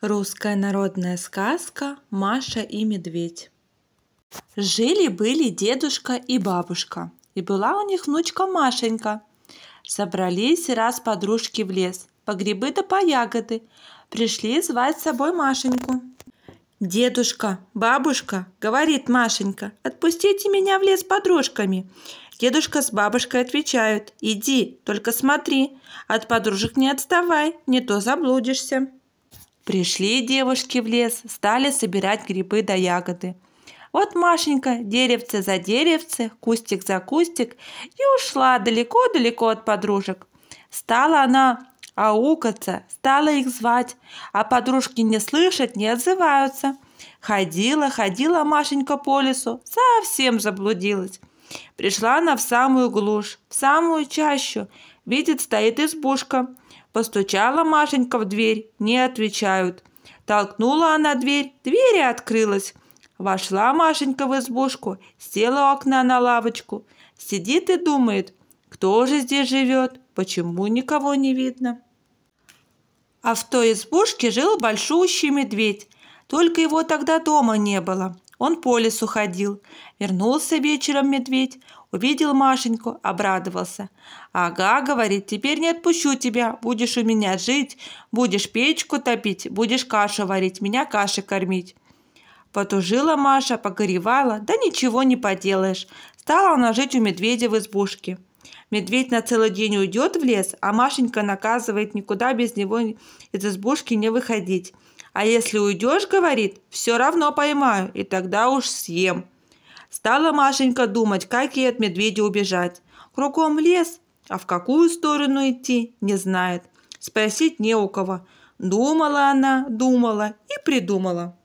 Русская народная сказка «Маша и медведь». Жили-были дедушка и бабушка, и была у них внучка Машенька. Собрались раз подружки в лес, по грибы да по ягоды. Пришли звать с собой Машеньку. «Дедушка, бабушка», — говорит Машенька, — «отпустите меня в лес подружками». Дедушка с бабушкой отвечают, «Иди, только смотри, от подружек не отставай, не то заблудишься». Пришли девушки в лес, стали собирать грибы да ягоды. Вот Машенька деревце за деревце, кустик за кустик и ушла далеко-далеко от подружек. Стала она аукаться, стала их звать, а подружки не слышат, не отзываются. Ходила, ходила Машенька по лесу, совсем заблудилась. Пришла она в самую глушь, в самую чащу. Видит, стоит избушка. Постучала Машенька в дверь, не отвечают. Толкнула она дверь, дверь и открылась. Вошла Машенька в избушку, села у окна на лавочку. Сидит и думает, кто же здесь живет, почему никого не видно. А в той избушке жил большущий медведь, только его тогда дома не было. Он по лесу ходил. Вернулся вечером медведь, увидел Машеньку, обрадовался. «Ага, — говорит, — теперь не отпущу тебя, будешь у меня жить, будешь печку топить, будешь кашу варить, меня кашей кормить». Потужила Маша, погоревала, да ничего не поделаешь. Стала она жить у медведя в избушке. Медведь на целый день уйдет в лес, а Машенька наказывает никуда без него из избушки не выходить. А если уйдешь, говорит, все равно поймаю, и тогда уж съем. Стала Машенька думать, как ей от медведя убежать. Кругом лес, а в какую сторону идти, не знает. Спросить не у кого. Думала она, думала и придумала.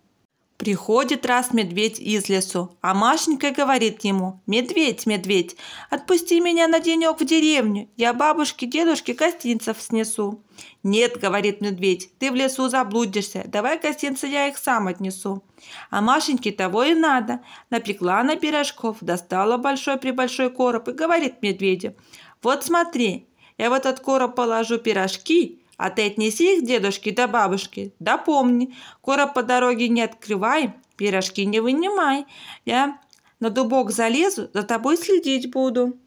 Приходит раз медведь из лесу, а Машенька говорит ему, «Медведь, медведь, отпусти меня на денек в деревню, я бабушке, дедушке гостинцев снесу». «Нет», — говорит медведь, — «ты в лесу заблудишься, давай гостинцы я их сам отнесу». А Машеньке того и надо. Напекла на пирожков, достала большой-пребольшой короб и говорит медведю, «Вот смотри, я в этот короб положу пирожки, а ты отнеси их дедушке да бабушке. Да помни, короб по дороге не открывай, пирожки не вынимай. Я на дубок залезу, за тобой следить буду».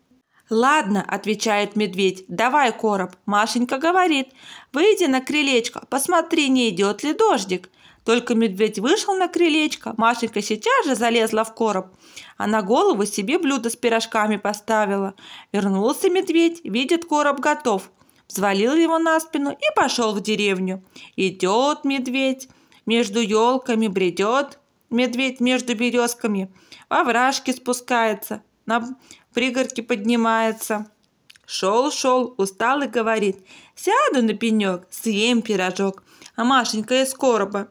«Ладно», – отвечает медведь, – «давай короб». Машенька говорит, «Выйди на крылечко, посмотри, не идет ли дождик». Только медведь вышел на крылечко, Машенька сейчас же залезла в короб, а на голову себе блюдо с пирожками поставила. Вернулся медведь, видит, короб готов взвалил его на спину и пошел в деревню. Идет медведь, между елками бредет, медведь между березками, во вражке спускается, на пригорке поднимается. Шел-шел, устал и говорит, сяду на пенек, съем пирожок, а Машенька из короба.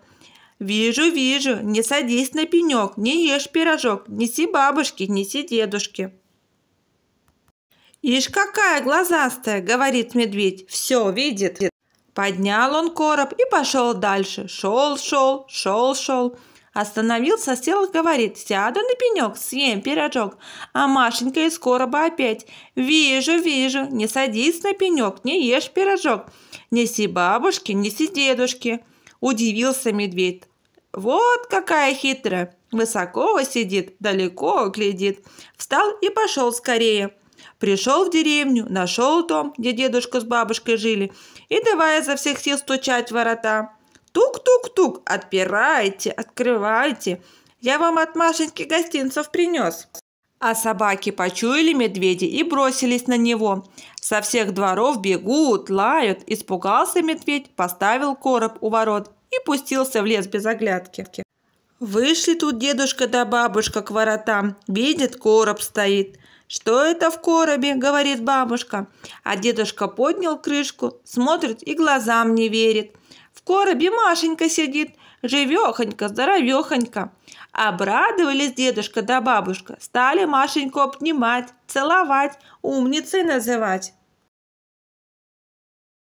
Вижу, вижу, не садись на пенек, не ешь пирожок, неси бабушке, неси дедушке. «Ишь, какая глазастая!» — говорит медведь. «Все видит». Поднял он короб и пошел дальше. Шел, шел, шел, шел. Остановился, сел и говорит, сяду на пенек, съем пирожок. А Машенька из короба опять, вижу, вижу, не садись на пенек, не ешь пирожок. Неси бабушке, неси дедушке. Удивился медведь. Вот какая хитрая. Высоко сидит, далеко глядит. Встал и пошел скорее. Пришел в деревню, нашел дом, где дедушка с бабушкой жили, и давай изо всех сил стучать в ворота. Тук-тук-тук, отпирайте, открывайте. Я вам от Машеньки гостинцев принес. А собаки почуяли медведя и бросились на него. Со всех дворов бегут, лают. Испугался медведь, поставил короб у ворот и пустился в лес без оглядки. Вышли тут дедушка да бабушка к воротам. Видит, короб стоит. «Что это в коробе?» – говорит бабушка. А дедушка поднял крышку, смотрит и глазам не верит. В коробе Машенька сидит, живехонька, здоровехонька. Обрадовались дедушка да бабушка, стали Машеньку обнимать, целовать, умницей называть.